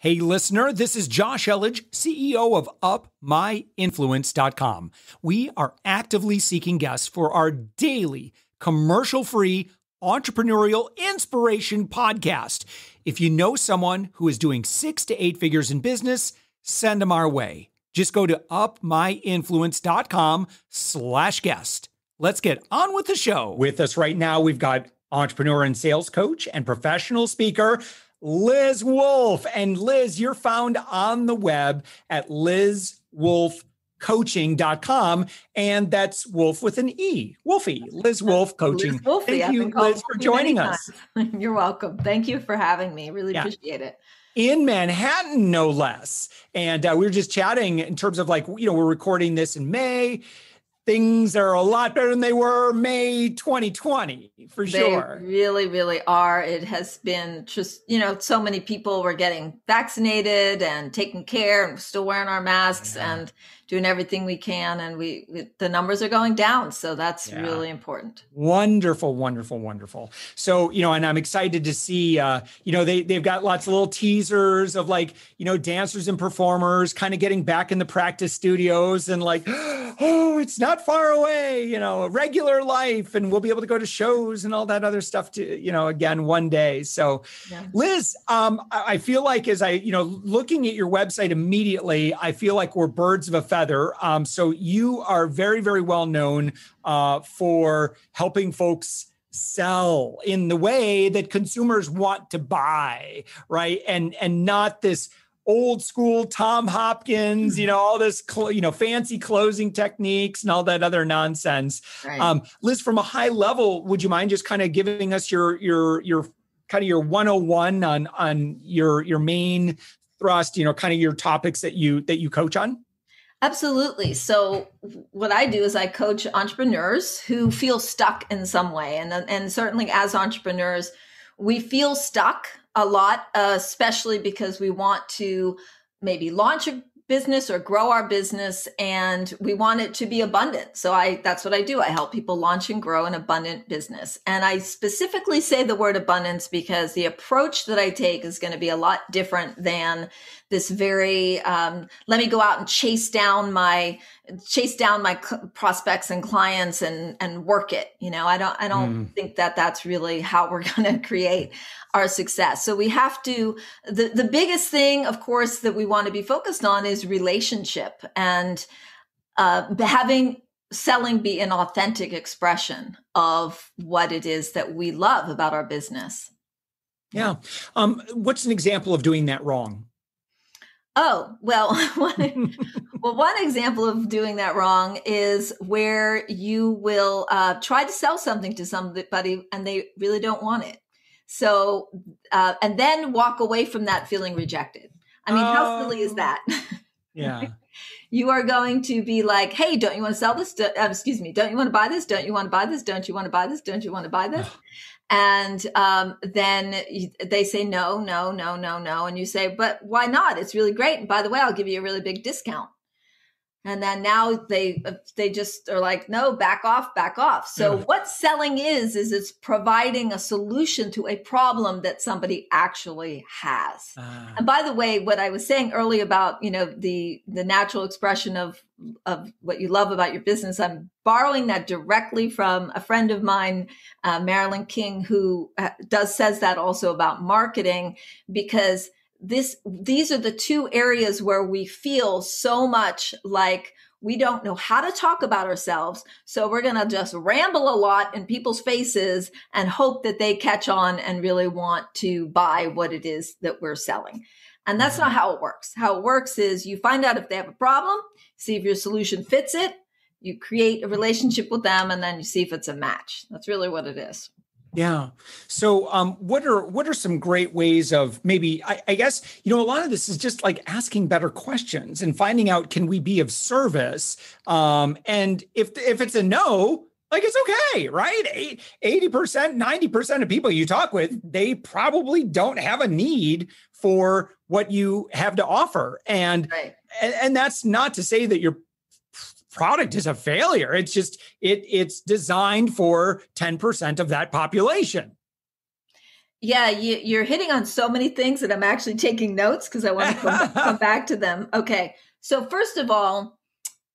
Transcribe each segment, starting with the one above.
Hey, listener, this is Josh Elledge, CEO of UpMyInfluence.com. We are actively seeking guests for our daily commercial free entrepreneurial inspiration podcast. If you know someone who is doing six to eight figures in business, send them our way. Just go to upmyinfluence.com slash guest. Let's get on with the show. With us right now, we've got entrepreneur and sales coach and professional speaker, Liz Wolfe. And Liz, you're found on the web at lizwolfecoaching.com. And that's Wolf with an E. Wolfie, Liz Wolfe Coaching. Liz Wolfie. Thank you, Liz, for joining us. You're welcome. Thank you for having me. Really yeah. appreciate it in Manhattan, no less. And uh, we were just chatting in terms of like, you know, we're recording this in May things are a lot better than they were May 2020 for they sure. really, really are. It has been just, you know, so many people were getting vaccinated and taking care and still wearing our masks yeah. and doing everything we can and we, we the numbers are going down so that's yeah. really important wonderful wonderful wonderful so you know and i'm excited to see uh you know they they've got lots of little teasers of like you know dancers and performers kind of getting back in the practice studios and like oh it's not far away you know a regular life and we'll be able to go to shows and all that other stuff to you know again one day so yeah. liz um i feel like as i you know looking at your website immediately i feel like we're birds of a feather feather. Um, so you are very, very well known uh, for helping folks sell in the way that consumers want to buy, right? And and not this old school Tom Hopkins, you know, all this, cl- you know, fancy closing techniques and all that other nonsense. Right. Um, Liz, from a high level, would you mind just kind of giving us your your your kind of your 101 on on your your main thrust, you know, kind of your topics that you that you coach on? Absolutely. So what I do is I coach entrepreneurs who feel stuck in some way and and certainly as entrepreneurs we feel stuck a lot uh, especially because we want to maybe launch a business or grow our business and we want it to be abundant. So i that's what i do. I help people launch and grow an abundant business. And i specifically say the word abundance because the approach that i take is going to be a lot different than this very um, let me go out and chase down my chase down my cl- prospects and clients and and work it you know? I don't i don't mm. think that that's really how we're going to create our success. So we have to the the biggest thing of course that we want to be focused on is relationship and uh, having selling be an authentic expression of what it is that we love about our business. Yeah. Um, what's an example of doing that wrong? Oh, well, one, well, one example of doing that wrong is where you will uh, try to sell something to somebody and they really don't want it. So, uh, and then walk away from that feeling rejected. I mean, how silly is that? Yeah. you are going to be like, hey, don't you want to sell this? Do, uh, excuse me, don't you want to buy this? Don't you want to buy this? Don't you want to buy this? Don't you want to buy this? and um, then they say no no no no no and you say but why not it's really great and by the way i'll give you a really big discount and then now they they just are like no back off back off so yeah. what selling is is it's providing a solution to a problem that somebody actually has uh. and by the way what i was saying earlier about you know the the natural expression of of what you love about your business i'm borrowing that directly from a friend of mine uh, marilyn king who uh, does says that also about marketing because this these are the two areas where we feel so much like we don't know how to talk about ourselves. So we're going to just ramble a lot in people's faces and hope that they catch on and really want to buy what it is that we're selling. And that's not mm-hmm. how it works. How it works is you find out if they have a problem see if your solution fits it you create a relationship with them and then you see if it's a match. That's really what it is yeah. So, um, what are what are some great ways of maybe? I, I, guess you know a lot of this is just like asking better questions and finding out can we be of service. Um, and if if it's a no, like it's okay, right? Eighty percent, ninety percent of people you talk with, they probably don't have a need for what you have to offer, and right. and, and that's not to say that you're product is a failure. It's just it it's designed for 10% of that population. Yeah, you, are hitting on so many things that I'm actually taking notes because I want to come, come back to them. Okay. So, first of all,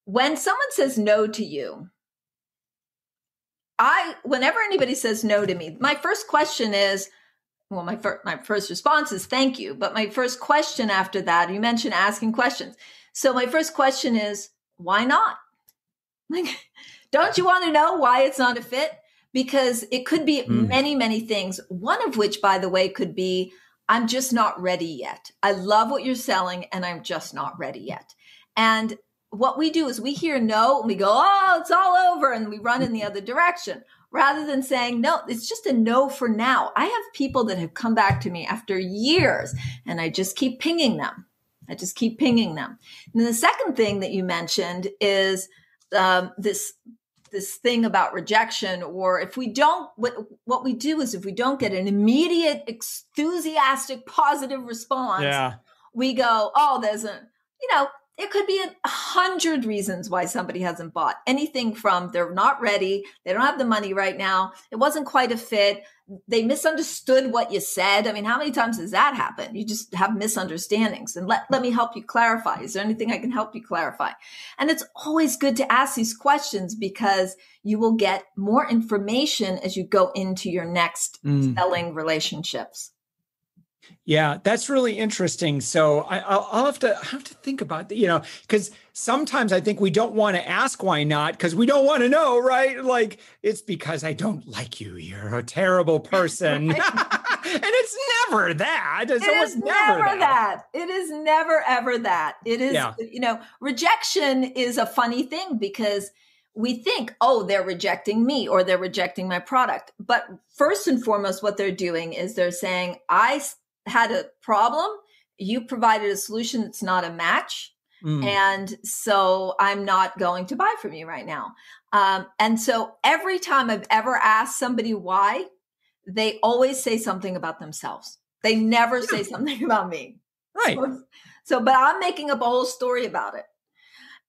when someone says no to you, I, whenever anybody says no to me, my first question is, well, my, fir- my first response is thank you. But my first question after that, you mentioned asking questions. So my first question is, why not? Like, don't you want to know why it's not a fit? Because it could be mm. many, many things. One of which, by the way, could be, I'm just not ready yet. I love what you're selling and I'm just not ready yet. And what we do is we hear no and we go, oh, it's all over, and we run in the other direction rather than saying, no, it's just a no for now. I have people that have come back to me after years and I just keep pinging them. I just keep pinging them. And the second thing that you mentioned is um, this this thing about rejection or if we don't what what we do is if we don't get an immediate enthusiastic positive response yeah. we go oh there's a you know it could be a hundred reasons why somebody hasn't bought anything from they're not ready they don't have the money right now it wasn't quite a fit they misunderstood what you said. I mean how many times does that happen you just have misunderstandings and let, let me help you clarify. Is there anything i can help you clarify? And it's always good to ask these questions because you will get more information as you go into your next mm. selling relationships yeah, that's really interesting. So I, will have to have to think about that, you know, because sometimes I think we don't want to ask why not because we don't want to know, right? Like it's because I don't like you. You're a terrible person, and it's never that. It's it is never, never that. that. It is never ever that. It is, yeah. you know, rejection is a funny thing because we think, oh, they're rejecting me or they're rejecting my product. But first and foremost, what they're doing is they're saying, I had a problem, you provided a solution that's not a match. Mm. And so I'm not going to buy from you right now. Um, and so every time I've ever asked somebody why, they always say something about themselves. They never yeah. say something about me. Right. So, so, but I'm making up a whole story about it.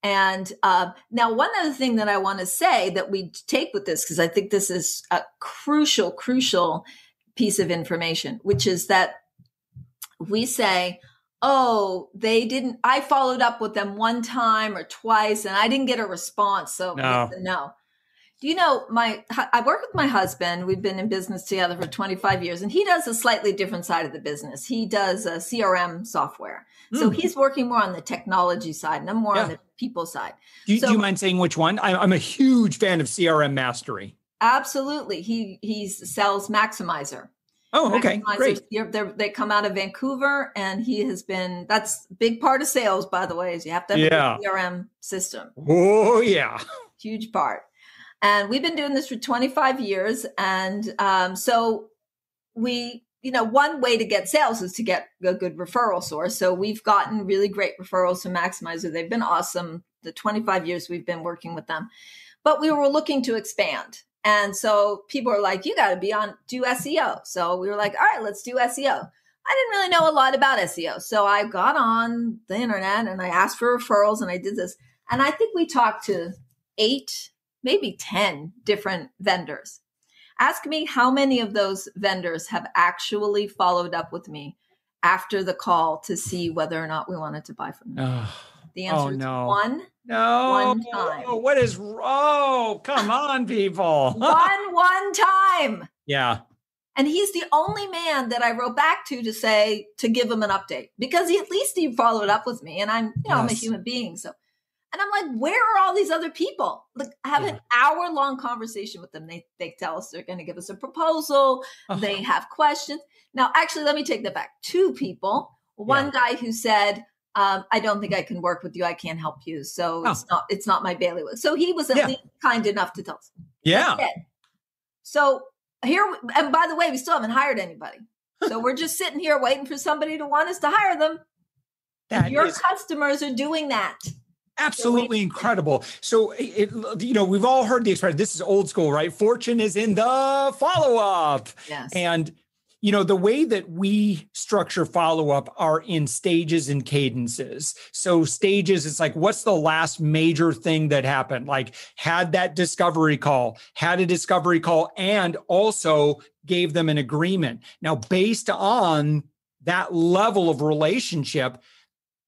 And uh, now, one other thing that I want to say that we take with this, because I think this is a crucial, crucial piece of information, which is that we say, oh, they didn't, I followed up with them one time or twice and I didn't get a response. So no. no. Do you know my, I work with my husband. We've been in business together for 25 years and he does a slightly different side of the business. He does a CRM software. Mm. So hmm. he's working more on the technology side and I'm more yeah. on the people side. Do you, so, do you mind saying which one? I'm a huge fan of CRM mastery. Absolutely. He, he sells Maximizer. Oh, okay, great. they come out of Vancouver, and he has been. That's big part of sales, by the way. Is you have to have yeah. a CRM system. Oh yeah, huge part. And we've been doing this for 25 years, and um, so we, you know, one way to get sales is to get a good referral source. So we've gotten really great referrals to Maximizer. They've been awesome. The 25 years we've been working with them, but we were looking to expand and so people are like, you got to be on, do SEO. So we were like, all right, let's do SEO. I didn't really know a lot about SEO. So I got on the internet and I asked for referrals and I did this. And I think we talked to eight, maybe 10 different vendors. Ask me how many of those vendors have actually followed up with me after the call to see whether or not we wanted to buy from them. The answer oh, no. one. No. One time. What is oh, come on, people. one one time. Yeah. And he's the only man that I wrote back to to say to give him an update because he at least he followed up with me and I'm you know yes. I'm a human being so and I'm like where are all these other people like I have yeah. an hour long conversation with them they they tell us they're going to give us a proposal uh-huh. they have questions now actually let me take that back two people one yeah. guy who said um, I don't think I can work with you. I can't help you. So oh. it's not it's not my bailiwick. So he was at yeah. least kind enough to tell us. Yeah. So here, and by the way, we still haven't hired anybody. So we're just sitting here waiting for somebody to want us to hire them. That Your is- customers are doing that absolutely incredible so it, you know we've all heard the expression this is old school right fortune is in the follow-up yes. and you know, the way that we structure follow up are in stages and cadences. So, stages, it's like, what's the last major thing that happened? Like, had that discovery call, had a discovery call, and also gave them an agreement. Now, based on that level of relationship,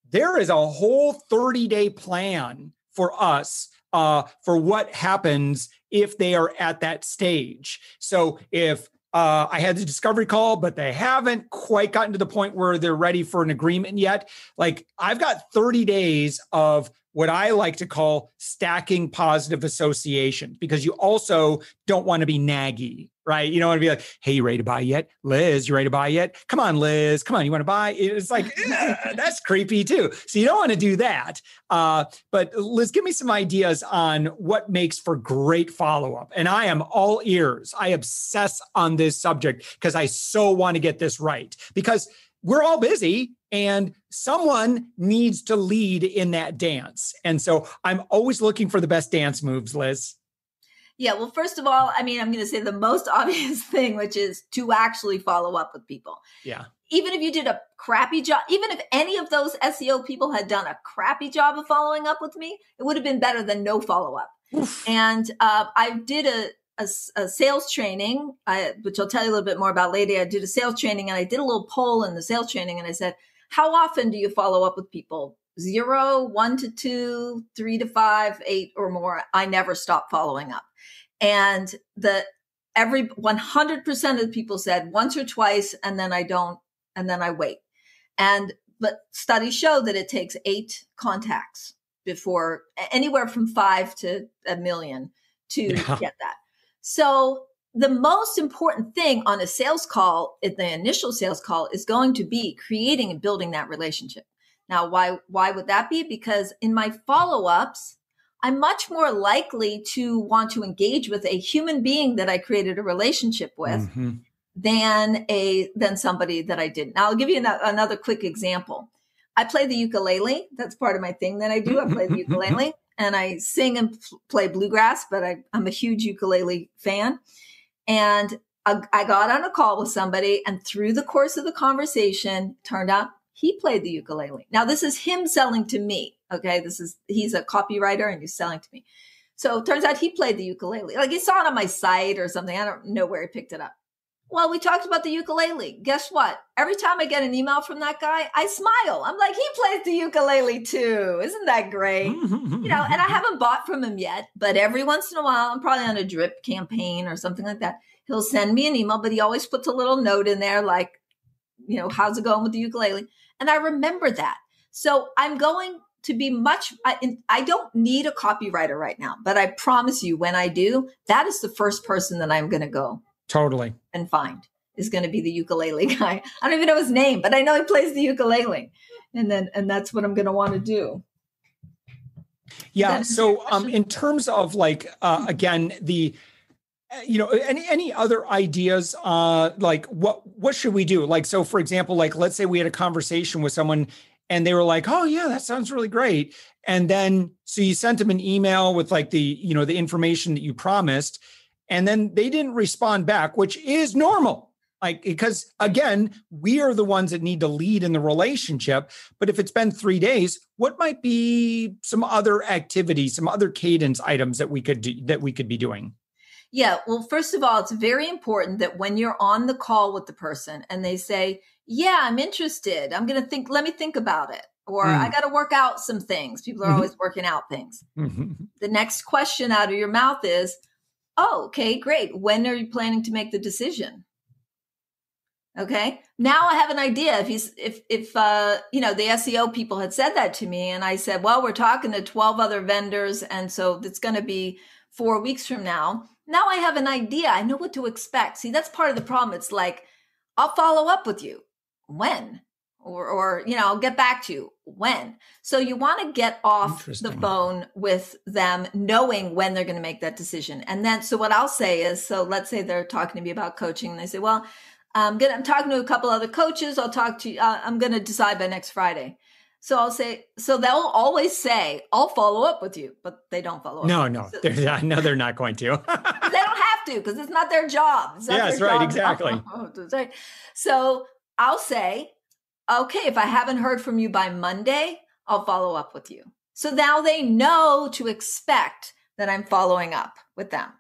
there is a whole 30 day plan for us uh, for what happens if they are at that stage. So if uh, I had the discovery call, but they haven't quite gotten to the point where they're ready for an agreement yet. Like I've got 30 days of what I like to call stacking positive associations because you also don't want to be naggy, right? You don't want to be like, hey, you ready to buy yet? Liz, you ready to buy yet? Come on, Liz. Come on, you want to buy? It's like, that's creepy too. So you don't want to do that. Uh, but Liz, give me some ideas on what makes for great follow up. And I am all ears. I obsess on this subject because I so want to get this right because we're all busy and someone needs to lead in that dance. And so I'm always looking for the best dance moves, Liz. Yeah, well, first of all, I mean, I'm going to say the most obvious thing, which is to actually follow up with people. Yeah. Even if you did a crappy job, even if any of those SEO people had done a crappy job of following up with me, it would have been better than no follow up. And uh, I did a, a, a sales training, I, which I'll tell you a little bit more about later. I did a sales training and I did a little poll in the sales training and I said, how often do you follow up with people? Zero, one to two, three to five, eight or more. I never stop following up. And the every 100% of the people said once or twice and then I don't and then I wait. And but studies show that it takes eight contacts before anywhere from five to a million to yeah. get that. So the most important thing on a sales call, the initial sales call, is going to be creating and building that relationship. Now, why why would that be? Because in my follow-ups, I'm much more likely to want to engage with a human being that I created a relationship with mm-hmm. than a than somebody that I didn't. Now, I'll give you an, another quick example. I play the ukulele. That's part of my thing that I do. I play the ukulele and I sing and play bluegrass, but I, I'm a huge ukulele fan. And I got on a call with somebody, and through the course of the conversation, turned out he played the ukulele. Now, this is him selling to me. Okay. This is, he's a copywriter and he's selling to me. So turns out he played the ukulele. Like he saw it on my site or something. I don't know where he picked it up. Well, we talked about the ukulele. Guess what? Every time I get an email from that guy, I smile. I'm like, he plays the ukulele too. Isn't that great? Mm-hmm, you know, mm-hmm, and I mm-hmm. haven't bought from him yet, but every once in a while, I'm probably on a drip campaign or something like that. He'll send me an email, but he always puts a little note in there like, you know, how's it going with the ukulele? And I remember that. So I'm going to be much, I, I don't need a copywriter right now, but I promise you when I do, that is the first person that I'm going to go Totally. And find is going to be the ukulele guy. I don't even know his name, but I know he plays the ukulele. And then, and that's what I'm going to want to do. Yeah. So, um, in terms of like, uh, again, the, uh, you know, any any other ideas? Uh, like what what should we do? Like, so for example, like let's say we had a conversation with someone and they were like, "Oh yeah, that sounds really great," and then so you sent them an email with like the you know the information that you promised, and then they didn't respond back, which is normal. Like, because again, we are the ones that need to lead in the relationship. But if it's been three days, what might be some other activities, some other cadence items that we could do, that we could be doing? Yeah. Well, first of all, it's very important that when you're on the call with the person and they say, Yeah, I'm interested. I'm going to think, let me think about it. Or mm. I got to work out some things. People are mm-hmm. always working out things. Mm-hmm. The next question out of your mouth is, Oh, okay, great. When are you planning to make the decision? Okay. Now I have an idea. If he's, if, if, uh, you know, the SEO people had said that to me and I said, well, we're talking to 12 other vendors. And so it's going to be four weeks from now. Now I have an idea. I know what to expect. See, that's part of the problem. It's like, I'll follow up with you. When? Or, or you know, I'll get back to you when. So you want to get off the phone with them knowing when they're going to make that decision. And then, so what I'll say is, so let's say they're talking to me about coaching and they say, well, I'm gonna, I'm talking to a couple other coaches. I'll talk to you. Uh, I'm going to decide by next Friday. So I'll say, so they'll always say, I'll follow up with you, but they don't follow up. No, no, So- they're not, no, they're not going to. they don't have to because it's not their job. Not Yes, their right, job. exactly. Right. So I'll say, okay, if I haven't heard from you by Monday, I'll follow up with you. So now they know to expect that I'm following up with them.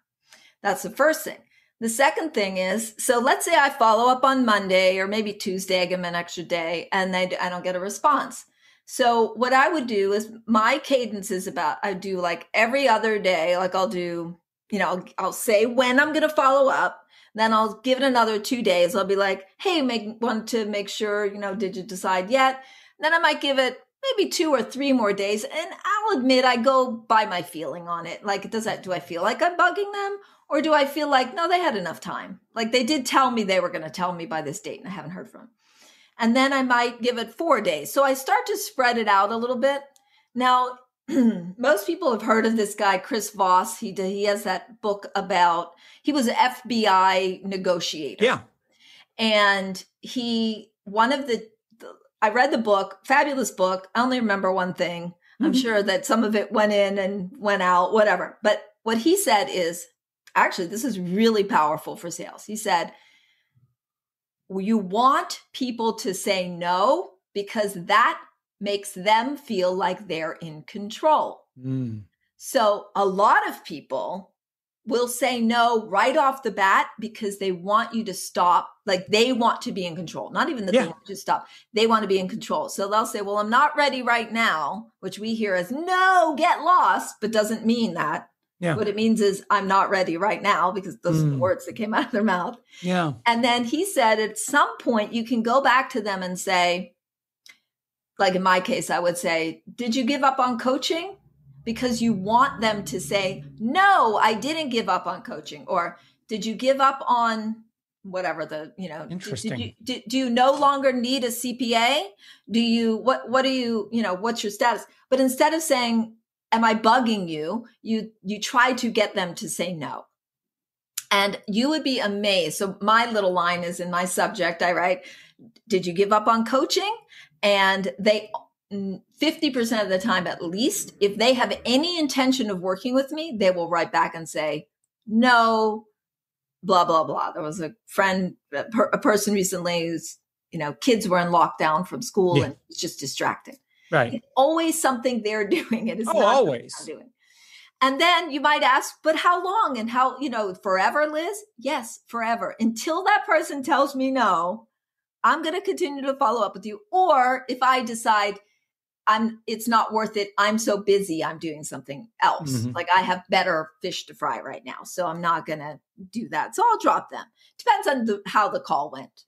That's the first thing. The second thing is, so let's say I follow up on Monday or maybe Tuesday, I give them an extra day and they, I don't get a response. So what I would do is my cadence is about, I do like every other day, like I'll do, you know, I'll, I'll say when I'm going to follow up. Then I'll give it another two days. I'll be like, hey, make want to make sure, you know, did you decide yet? Then I might give it maybe two or three more days. And I'll admit I go by my feeling on it. Like, does that do I feel like I'm bugging them? Or do I feel like, no, they had enough time? Like they did tell me they were going to tell me by this date and I haven't heard from them. And then I might give it four days. So I start to spread it out a little bit. Now, most people have heard of this guy, Chris Voss. He did, he has that book about, he was an FBI negotiator. yeah. And he, one of the, the I read the book, fabulous book. I only remember one thing. I'm Mhm. sure that some of it went in and went out, whatever. But what he said is actually, this is really powerful for sales. He said, You want people to say no because that makes them feel like they're in control. Mm. So a lot of people will say no right off the bat because they want you to stop. Like they want to be in control, not even that Yeah. they want to stop. They want to be in control. So they'll say, well, I'm not ready right now, which we hear as no, get lost, but doesn't mean that. Yeah. What it means is I'm not ready right now because those are the Mm. words that came out of their mouth. Yeah. And then he said at some point you can go back to them and say, like in my case, I would say, Did you give up on coaching? Because you want them to say, No, I didn't give up on coaching. Or did you give up on whatever the, you know, did- Interesting. Did, do you no longer need a CPA? Do you, what, what do you, you know, what's your status? But instead of saying, Am I bugging you? You, you try to get them to say no. And you would be amazed. So my little line is in my subject. I write, did you give up on coaching? And they, mm, 50% of the time at least, if they have any intention of working with me, they will write back and say, no, blah, blah, blah. There was a friend, a, per, a person recently who's, you know, kids were in lockdown from school Yeah. and it's just distracting. Right. It's always something they're doing. It is Oh, always. I'm doing. And then you might ask, but how long and how, you know, forever, Liz? Yes, forever. Until that person tells me no, I'm going to continue to follow up with you. Or if I decide I'm, it's not worth it. I'm so busy. I'm doing something else. Mhm. Like I have better fish to fry right now. So I'm not going to do that. So I'll drop them. Depends on the, how the call went.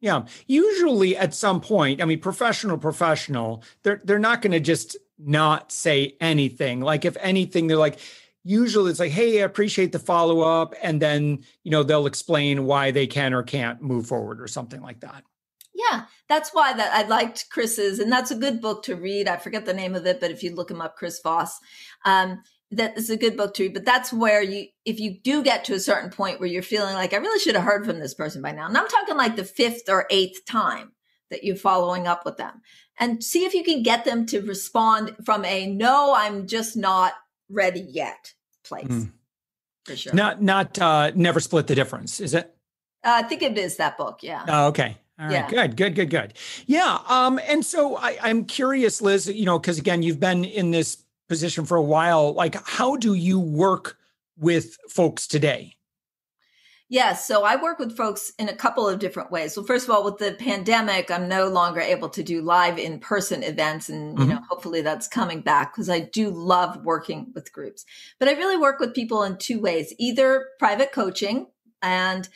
Yeah. Usually at some point, I mean, professional, professional, they're they're not going to just not say anything. Like if anything, they're like, usually it's like, hey, I appreciate the follow-up. And then, you know, they'll explain why they can or can't move forward or something like that. Yeah, that's why that I liked Chris's, and that's a good book to read. I forget the name of it, but if you look him up, Chris Voss, um, that is a good book to read. But that's where you, if you do get to a certain point where you're feeling like I really should have heard from this person by now, and I'm talking like the fifth or eighth time that you're following up with them, and see if you can get them to respond from a no, I'm just not ready yet place. Mm. For sure. Not not uh never split the difference, is it? Uh, I think it is that book. Yeah. Oh, okay. All right. Yeah. Good, good, good, good. Yeah. Um, and so I, I'm curious, Liz, you know, because again, you've been in this position for a while. Like, how do you work with folks today? Yes. So I work with folks in a couple of different ways. Well, first of all, with the pandemic, I'm no longer able to do live in person events. And, you Mhm. know, hopefully that's coming back because I do love working with groups. But I really work with people in two ways, either private coaching and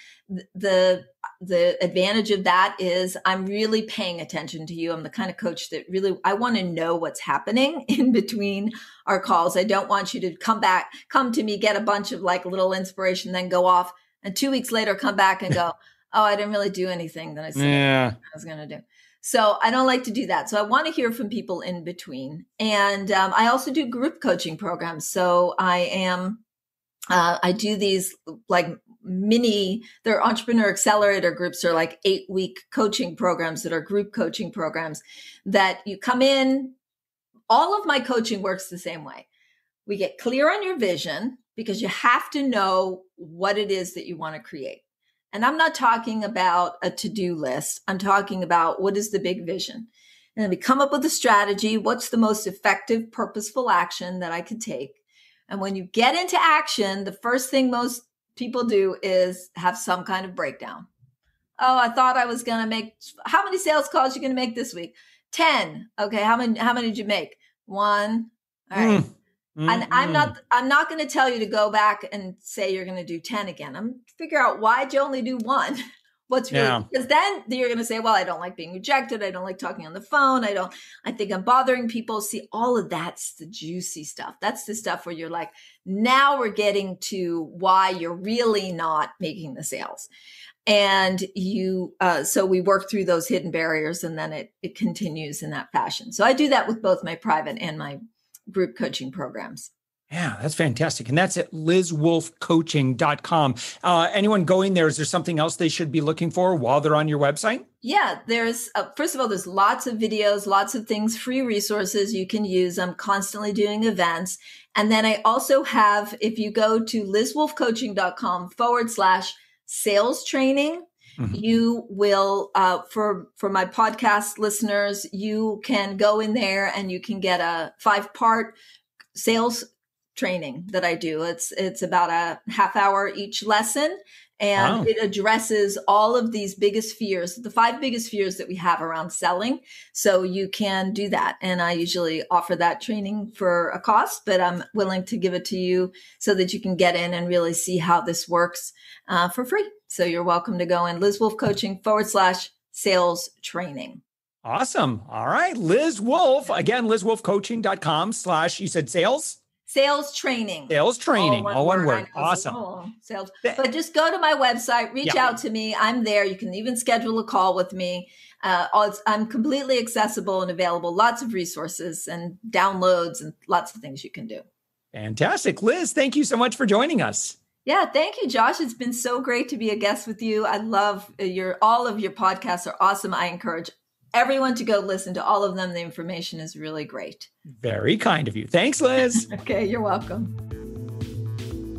the the advantage of that is I'm really paying attention to you. I'm the kind of coach that really I want to know what's happening in between our calls. I don't want you to come back, come to me, get a bunch of like little inspiration, then go off and two weeks later come back and go, oh, I didn't really do anything that I said Yeah. I was going to do. So I don't like to do that. So I want to hear from people in between. And um, I also do group coaching programs. So I am, uh, I do these like mini, their entrepreneur accelerator groups are like eight week coaching programs that are group coaching programs that you come in. All of my coaching works the same way. We get clear on your vision because you have to know what it is that you want to create. And I'm not talking about a to do list. I'm talking about what is the big vision. And then we come up with a strategy. What's the most effective, purposeful action that I could take? And when you get into action, the first thing most people do is have some kind of breakdown. Oh, I thought I was going to make how many sales calls are you going to make this week? 10. Okay, how many how many did you make? 1. All right. Mm. Mm-hmm. And I'm not I'm not going to tell you to go back and say you're going to do 10 again. I'm figure out why'd you only do one? What's really yeah. because then you're going to say, well, I don't like being rejected. I don't like talking on the phone. I don't. I think I'm bothering people. See, all of that's the juicy stuff. That's the stuff where you're like, now we're getting to why you're really not making the sales, and you. Uh, so we work through those hidden barriers, and then it it continues in that fashion. So I do that with both my private and my group coaching programs. Yeah, that's fantastic. And that's at lizwolfecoaching.com. Uh, anyone going there, is there something else they should be looking for while they're on your website? Yeah, there's, uh, first of all, there's lots of videos, lots of things, free resources you can use. I'm constantly doing events. And then I also have, if you go to lizwolfecoaching.com forward slash sales training, Mm-hmm. you will uh, for for my podcast listeners you can go in there and you can get a five part sales training that I do. It's it's about a half hour each lesson and wow. it addresses all of these biggest fears, the five biggest fears that we have around selling. So you can do that. And I usually offer that training for a cost, but I'm willing to give it to you so that you can get in and really see how this works uh, for free. So you're welcome to go in Liz Wolfe Coaching forward slash sales training. Awesome. All right. Liz Wolfe, again, lizwolfecoaching.com slash, you said sales? Sales training. Sales training. All one, word. word. Awesome. Oh, sales. But just go to my website, reach yeah. out to me. I'm there. You can even schedule a call with me. Uh, I'm completely accessible and available. Lots of resources and downloads and lots of things you can do. Fantastic. Liz, thank you so much for joining us. Yeah, thank you, Josh. It's been so great to be a guest with you. I love uh, your all of your podcasts are awesome. I encourage everyone to go listen to all of them. The information is really great. Very kind of you. Thanks, Liz. okay, you're welcome.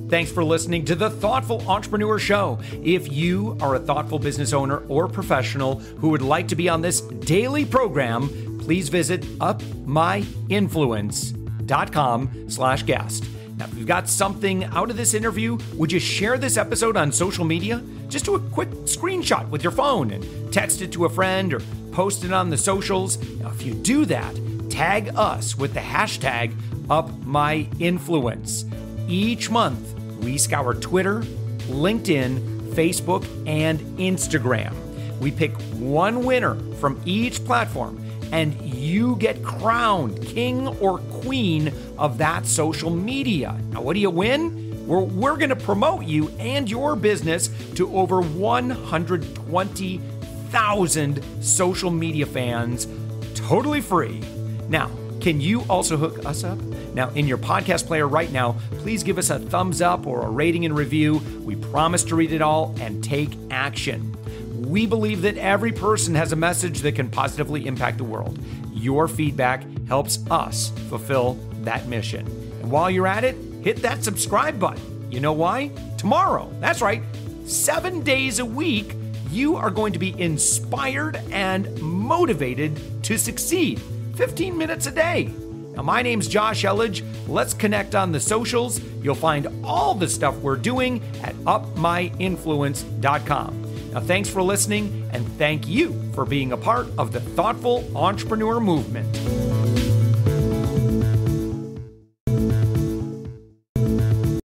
Thanks for listening to the Thoughtful Entrepreneur Show. If you are a thoughtful business owner or professional who would like to be on this daily program, please visit upmyinfluence.com slash guest. Now, if you've got something out of this interview, would you share this episode on social media? Just do a quick screenshot with your phone and text it to a friend or post it on the socials. Now, if you do that, tag us with the hashtag UpMyInfluence. Each month, we scour Twitter, LinkedIn, Facebook, and Instagram. We pick one winner from each platform, and you get crowned king or queen of that social media. Now, what do you win? We're, we're going to promote you and your business to over 120,000 social media fans totally free. Now, can you also hook us up? Now, in your podcast player right now, please give us a thumbs up or a rating and review. We promise to read it all and take action. We believe that every person has a message that can positively impact the world. Your feedback helps us fulfill that mission. And while you're at it, hit that subscribe button. You know why? Tomorrow, that's right, seven days a week, you are going to be inspired and motivated to succeed. 15 minutes a day. Now, my name's Josh Elledge. Let's connect on the socials. You'll find all the stuff we're doing at upmyinfluence.com. Now, thanks for listening, and thank you for being a part of the Thoughtful Entrepreneur Movement.